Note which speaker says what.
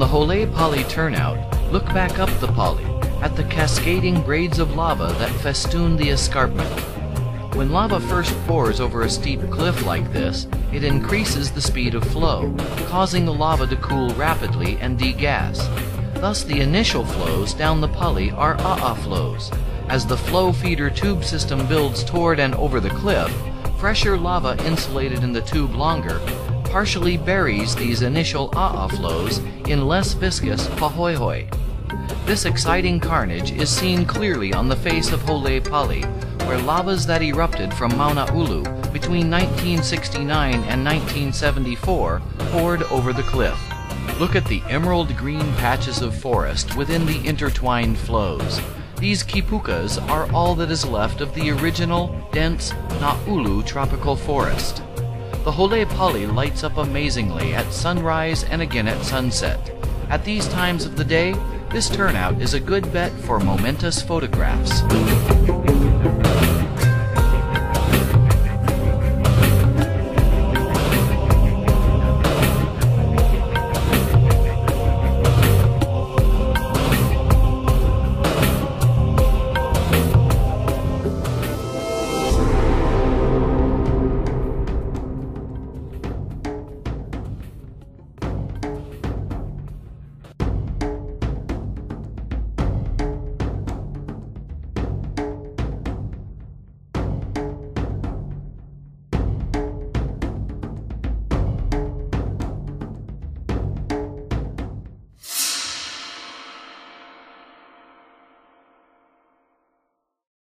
Speaker 1: Holei Pali turnout, look back up the Pali, at the cascading braids of lava that festoon the escarpment. When lava first pours over a steep cliff like this, it increases the speed of flow, causing the lava to cool rapidly and degas. Thus the initial flows down the Pali are a'a flows. As the flow feeder tube system builds toward and over the cliff, fresher lava insulated in the tube longer partially buries these initial a'a flows in less viscous pahoehoe. This exciting carnage is seen clearly on the face of Holei Pali, where lavas that erupted from Mauna Ulu between 1969 and 1974 poured over the cliff. Look at the emerald green patches of forest within the intertwined flows. These kipukas are all that is left of the original, dense Naulu tropical forest. The Holei Pali lights up amazingly at sunrise and again at sunset. At these times of the day, this turnout is a good bet for momentous photographs.